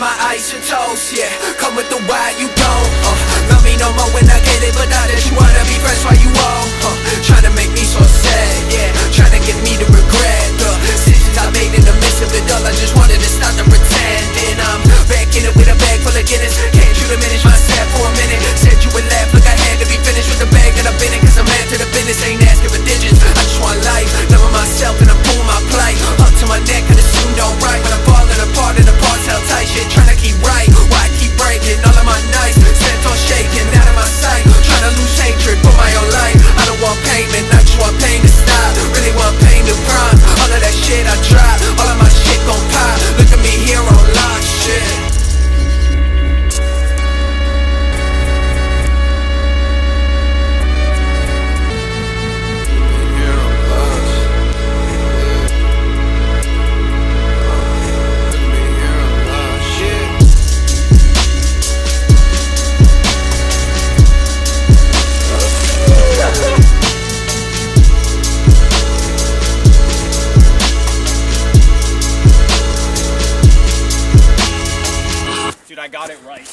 my isotopes, yeah. Come with the why you don't, uh. Love me no more when I get it But now that you wanna be friends, why you won't, uh. Trying to make me so sad, yeah. Trying to get me to regret the decisions I made in the midst of it all I just wanted to stop the pretending. I'm back in it with a bag full of Guinness. Can't you diminish my set for a minute. Said you would laugh, I got it right.